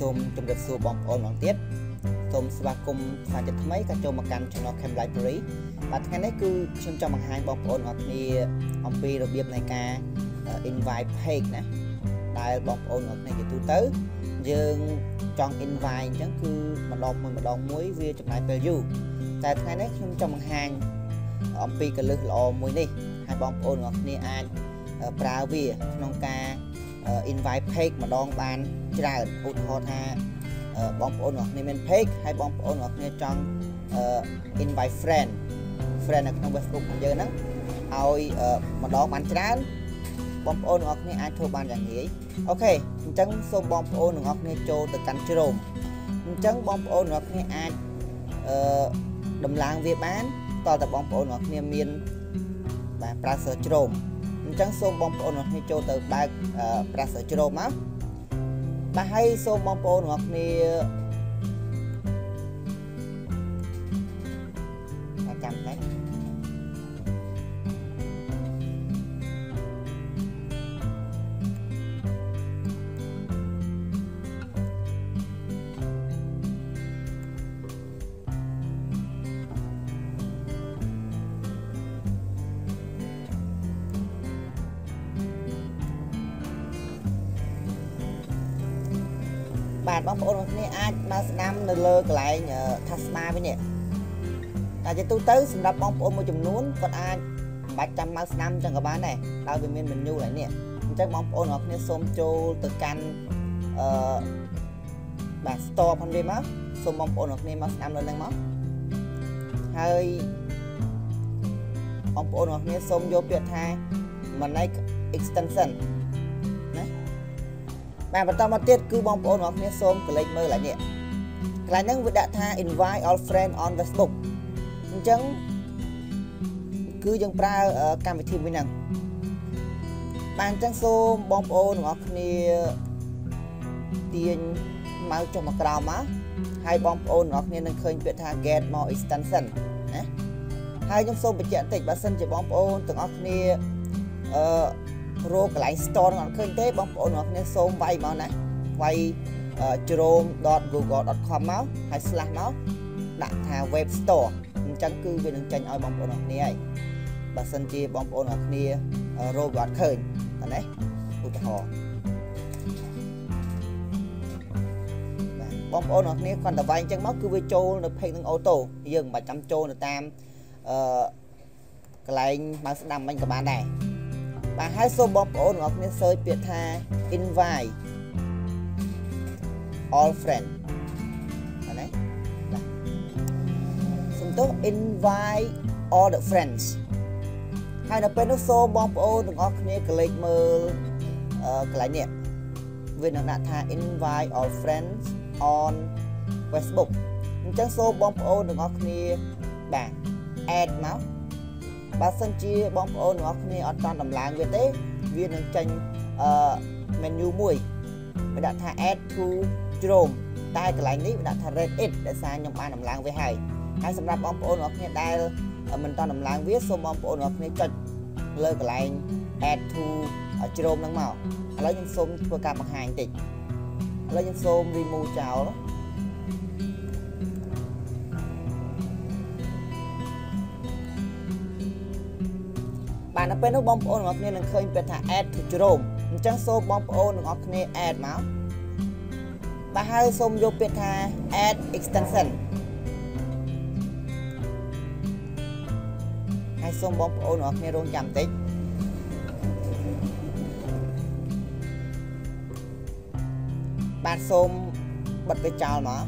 សូមជម្រាបសួរបងប្អូនម្ដងទៀតសូមស្វាគមន៍សាជាថ្មីក៏ចូលមកកាន់ Channel Cam Library បាទថ្ងៃនេះគឺខ្ញុំចង់បង្ហាញបងប្អូនទាំងអស់គ្នាអំពីរបៀបនៃការ invite page ណាដែលបងប្អូនទាំងអស់គ្នាជាទូទៅ យើងចង់ invite អញ្ចឹងគឺម្ដងមួយម្ដងមួយវាចំណាយពេលយូរតែថ្ងៃនេះខ្ញុំចង់បង្ហាញអំពីកលឹះល្អមួយនេះហើយបងប្អូនទាំងអស់គ្នាអាចប្រើវាក្នុងការ invite page ម្ដងបានច្រើនឧទាហរណ៍ថាបងប្អូនរបស់គ្នាមាន page ហើយបងប្អូនរបស់គ្នាចង់ invite friend friend នៅក្នុង Facebook របស់យើងហ្នឹងឲ្យម្ដងបានច្រើនបងប្អូនទាំងអស់គ្នាអាចធ្វើបានយ៉ាងងាយអូខេអញ្ចឹងសូមបងប្អូនទាំងអស់គ្នាចូលទៅកាន់ជ្រោមអញ្ចឹងបងប្អូនទាំងអស់គ្នាអាចអឺដំឡើងវាបានតើតើបងប្អូនទាំងអស់គ្នាមានបាទប្រើសើជ្រោមអ ញ្ចឹងសូមបងប្អូនទាំងអស់គ្នាចូលទៅបើកប្រើសើជ្រោមមកបាទហើយសូមបងប្អូនទាំងអស់គ្នា បាទបងប្អូនរបស់គ្នាអាចដើរស្ដាំនៅលើកន្លែងថាស្មាវិញនេះតែជាទូទៅសម្រាប់បងប្អូនមួយចំនួនគាត់អាចបាច់ចាំមកស្ដាំចឹងក៏បានដែរដោយវាមាន menu ឡើយនេះអញ្ចឹងបងប្អូនរបស់គ្នាសូមចូលទៅកាន់អឺបាទ store ផងវាមកសូមបងប្អូនរបស់គ្នាមកស្ដាំនៅនឹងមកហើយបងប្អូនរបស់គ្នាសូមយកពាក្យថា Manic extension បាទបន្តមកទៀតគឺបងប្អូនរបស់គ្នាសូមកលេចមើលឡើយនេះកន្លែងហ្នឹងវាដាក់ថា invite all friend on Facebook អញ្ចឹងគឺយើងប្រើកម្មវិធីមួយហ្នឹងបាទអញ្ចឹងសូមបងប្អូនទាំងអស់គ្នាទាញមកចុះមកក្រោមមកហើយបងប្អូនទាំងអស់គ្នានឹងឃើញពាក្យថា get more extension ណាហើយខ្ញុំសូមបញ្ជាក់បន្តិចបើសិនជាបងប្អូនទាំងអស់គ្នាអឺ រកកន្លែង store នឹងអត់ឃើញទេបងប្អូនទាំងអស់គ្នាសូមវាយមកណាវាយ jerome.google.com មកហើយ slash មកដាក់ថា web store អញ្ចឹងគឺវានឹងចេញឲ្យបងប្អូនទាំងអស់គ្នាហើយបើសិនជាបងប្អូនទាំងអស់គ្នារកវាអត់ឃើញតែនេះឧទាហរណ៍បងប្អូនទាំងអស់គ្នាគាត់តែវាយអញ្ចឹងមកគឺវាចូលនៅ page នឹងអូតូយើងមិនបាច់ចាំចូលនៅតាមអឺកន្លែងមកស្ដាំមិញក៏បានដែរ បាទហើយសូមបងប្អូនទាំងអស់គ្នា search ពាក្យថា invite all friend អានេះបាទសំទោស invite all the friends ហើយនៅពេលនោះសូមបងប្អូនទាំងអស់គ្នាកលេចមើលអឺកន្លែងនេះវានឹងដាក់ថា invite all friends on Facebook អញ្ចឹងសូមបងប្អូនទាំងអស់គ្នាបាទ add មក បើសិនជាបងប្អូនទាំងអស់គ្នាអត់តាន់ដំឡើងវាទេវានឹងចេញអឺ menu មួយវាដាក់ថា add to Chrome តែកន្លែងនេះវាដាក់ថា red it ដែលសារខ្ញុំបានដំឡើងវាហើយហើយសម្រាប់បងប្អូនទាំងអស់គ្នាដែលមិនតាន់ដំឡើងវាសូមបងប្អូនទាំងអស់គ្នាចុចលើកន្លែង add to Chrome ហ្នឹងមកឥឡូវខ្ញុំសូមធ្វើការបង្ហាញបន្តិចឥឡូវខ្ញុំសូម remove ចោល បាទនៅពេលនោះបងប្អូនទាំងអស់គ្នានឹងឃើញពាក្យថា add to Chrome អញ្ចឹងសូមបងប្អូនទាំងអស់គ្នា add មកបាទហើយសូមយកពាក្យថា add extension ហើយសូមបងប្អូនទាំងអស់គ្នារងចាំបន្តិចបាទសូមបិទវាចោលមក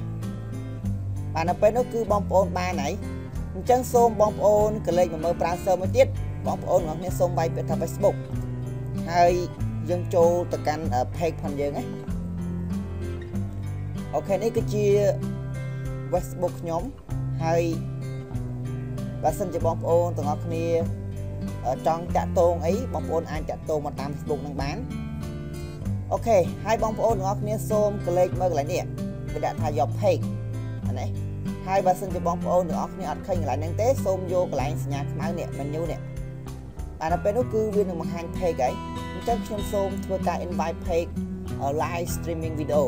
បាទនៅពេលនោះគឺបងប្អូនបានហើយអញ្ចឹងសូមបងប្អូនកលេចមកមើល browser មួយទៀត បងប្អូនទាំងអស់គ្នាសូមវាយពាក្យថា Facebook ហើយយើងចូលទៅកាន់ page ផងយើងណាអូខេនេះគឺជា Facebook ខ្ញុំហើយបើសិនជាបងប្អូនទាំងអស់គ្នាចង់តាក់ទងអីបងប្អូនអាចតាក់ទងមកតាម Facebook នឹងបានអូខេហើយបងប្អូនទាំងអស់គ្នាសូមកលេចមើលកន្លែងនេះវាដាក់ថា your page អានេះហើយបើសិនជាបងប្អូនទាំងអស់គ្នាអត់ឃើញកន្លែងហ្នឹងទេសូមយកកន្លែងសញ្ញាខ្មៅនេះ menu នេះ តែដល់ពេលនោះគឺវានឹងបង្ហាញ page ហើយអញ្ចឹងខ្ញុំសូមធ្វើការ invite page live streaming video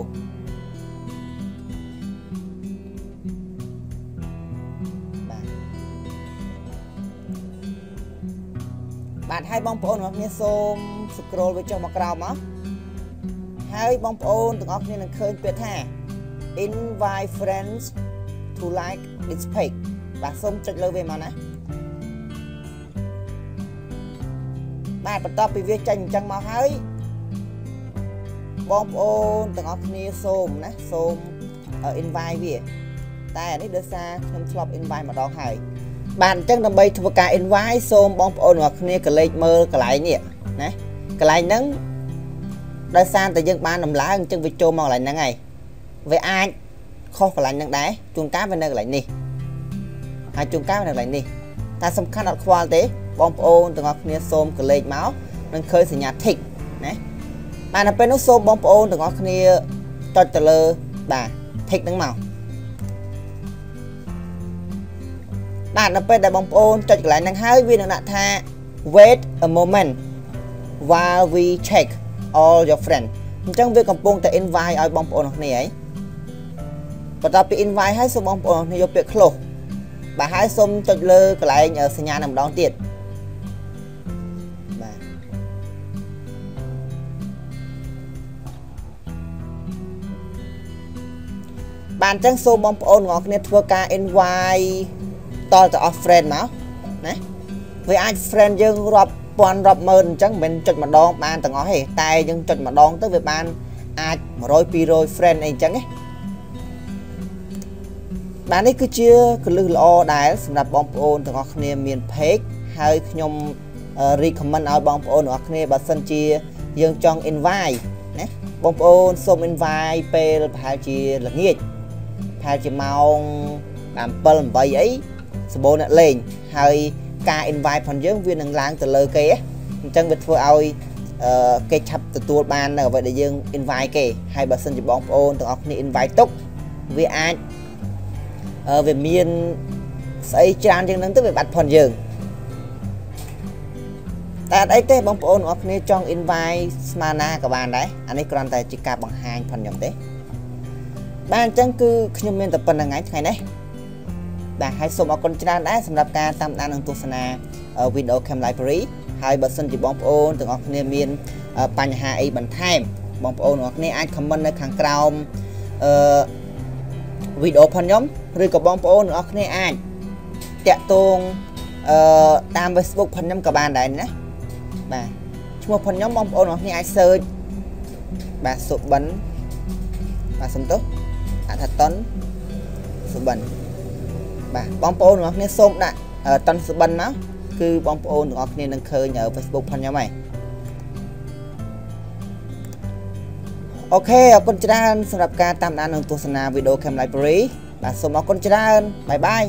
បាទហើយបងប្អូនរបស់គ្នាសូម scroll វាចុះមកក្រោមមកហើយបងប្អូនទាំងអស់គ្នានឹងឃើញពាក្យថា invite friends to like this page បាទសូមចុចលើវាមកណា បាទបន្ទាប់ពីវាចេញអញ្ចឹងមកហើយបងប្អូនទាំងអស់គ្នាសូមណាសូម invite វាតែអានេះដោយសារខ្ញុំធ្លាប់ invite ម្ដងហើយបាទអញ្ចឹងដើម្បីធ្វើការ invite សូមបងប្អូនទាំងអស់គ្នាកលេចមើលកន្លែងនេះណាកន្លែងហ្នឹងដោយសារតែយើងបានដំឡើងអញ្ចឹងវាចូលមកកន្លែងហ្នឹងហើយវាអាចខុសកន្លែងហ្នឹងដែរជួនកាលវានៅកន្លែងនេះហើយជួនកាលនៅកន្លែងនេះតែសំខាន់អត់ខ្វល់ទេ បងប្អូនទាំងអស់គ្នាសូមកលេចមកនឹងឃើញសញ្ញា tick ណាបាទនៅពេលនោះសូមបងប្អូនទាំងអស់គ្នាចុចទៅលើបាទ tick ហ្នឹងមកបាទនៅពេលដែលបងប្អូនចុចកន្លែងហ្នឹងហើយវានឹងដាក់ថា wait a moment while we check all your friend អញ្ចឹងវាកំពុងតែ invite ឲ្យបងប្អូនគ្នាហើយបន្ទាប់ពី invite ហើយសូមបងប្អូនគ្នាយកពាក្យ close បាទហើយសូមចុចលើកន្លែងសញ្ញានឹងម្ដងទៀត បាទអញ្ចឹងសូមបងប្អូនទាំងអស់គ្នាធ្វើការ invite តល់ទៅ off friend មកណាវាអាច friend យើងរាប់ពាន់រាប់ម៉ឺនអញ្ចឹងមិនមែនចុចម្ដងបានទាំងអស់ទេតែយើងចុចម្ដងទៅវាបានអាច100 200 friend អីអញ្ចឹងណាបាទនេះគឺជាកលឹះល្អដែលសម្រាប់បងប្អូនទាំងអស់គ្នាមាន page ហើយខ្ញុំ recommend ឲ្យបងប្អូនទាំងអស់គ្នាបើសិនជាយើងចង់ invite ណាបងប្អូនសូម invite ពេលប្រហែលជាល្ងាចប្រ ហែលជាម៉ោង7 8អីសម្បូរអ្នកលេងហើយការ invite ផងយើងវានឹងឡើងទៅលើគេអញ្ចឹងវាធ្វើឲ្យគេឆាប់ទទួលបាននៅអ្វីដែលយើង invite គេហើយបើសិនជាបងប្អូនទាំងអស់គ្នា invite ទុកវាអាចវាមានស្អីច្រើនជាងហ្នឹងទៅវាបាត់ផុនយើងតែអត់អីទេបងប្អូនទាំងអស់គ្នាចង់ invite ស្មាណាក៏បានដែរអានេះគ្រាន់តែជាការបង្ហាញផុនខ្ញុំទេ បាទអញ្ចឹងគឺខ្ញុំមានតែប៉ុណ្្នឹងថ្ងៃថ្ងៃនេះបាទហើយសូមអរគុណច្រើនដែរសម្រាប់ការតាមដាននិងទស្សនា Video Cam Library ហើយបើសិនជាបងប្អូនទាំងអស់គ្នាមានបញ្ហាអីបន្ថែមបងប្អូនទាំងអស់គ្នាអាច comment នៅខាងក្រោមអឺវីដេអូផងខ្ញុំឬក៏បងប្អូនទាំងអស់គ្នាអាចតាក់ទងអឺតាម Facebook ផងខ្ញុំក៏បានដែរណាបាទឈ្មោះផងខ្ញុំបងប្អូនទាំងអស់គ្នាអាច search បាទសុបិនបាទសំទោស អថាតុនសុបិនបាទបងប្អូនទាំងអស់គ្នាសូមដាក់តុនសុបិនមកគឺបងប្អូនទាំងអស់គ្នានឹងឃើញ Facebook ផងខ្ញុំហើយអូខេអរគុណច្រើនសម្រាប់ការតាមដាននិងទស្សនាវីដេអូ Cam Library បាទសូមអរគុណច្រើនបាយបាយ